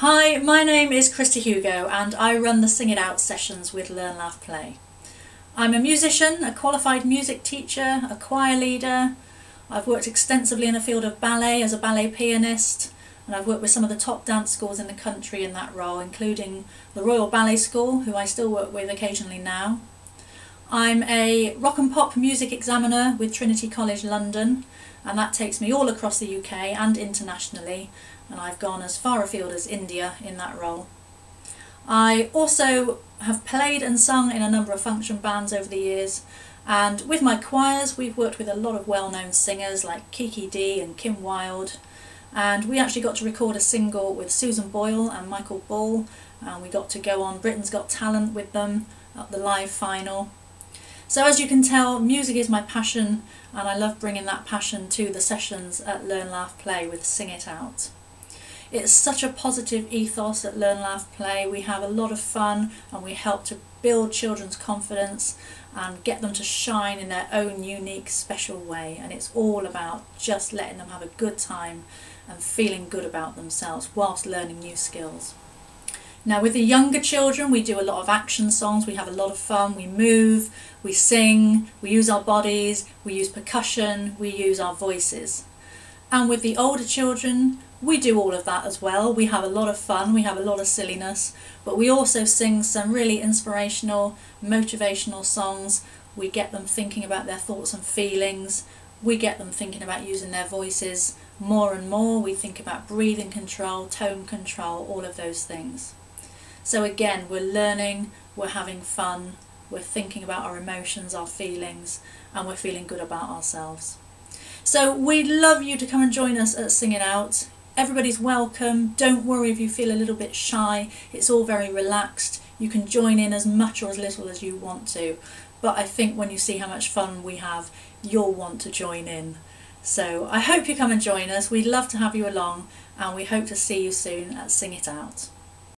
Hi, my name is Christa Hugo and I run the Sing It Out sessions with Learn Laugh Play. I'm a musician, a qualified music teacher, a choir leader. I've worked extensively in the field of ballet as a ballet pianist and I've worked with some of the top dance schools in the country in that role, including the Royal Ballet School, who I still work with occasionally now. I'm a rock and pop music examiner with Trinity College London and that takes me all across the UK and internationally and I've gone as far afield as India in that role. I also have played and sung in a number of function bands over the years and with my choirs we've worked with a lot of well-known singers like Kiki Dee and Kim Wilde and we actually got to record a single with Susan Boyle and Michael Ball and we got to go on Britain's Got Talent with them at the live final so as you can tell, music is my passion and I love bringing that passion to the sessions at Learn Laugh Play with Sing It Out. It's such a positive ethos at Learn Laugh Play. We have a lot of fun and we help to build children's confidence and get them to shine in their own unique special way and it's all about just letting them have a good time and feeling good about themselves whilst learning new skills. Now with the younger children we do a lot of action songs, we have a lot of fun, we move, we sing, we use our bodies, we use percussion, we use our voices. And with the older children we do all of that as well. We have a lot of fun, we have a lot of silliness, but we also sing some really inspirational, motivational songs. We get them thinking about their thoughts and feelings. We get them thinking about using their voices more and more. We think about breathing control, tone control, all of those things. So again, we're learning, we're having fun, we're thinking about our emotions, our feelings, and we're feeling good about ourselves. So we'd love you to come and join us at Sing It Out. Everybody's welcome. Don't worry if you feel a little bit shy. It's all very relaxed. You can join in as much or as little as you want to. But I think when you see how much fun we have, you'll want to join in. So I hope you come and join us. We'd love to have you along and we hope to see you soon at Sing It Out.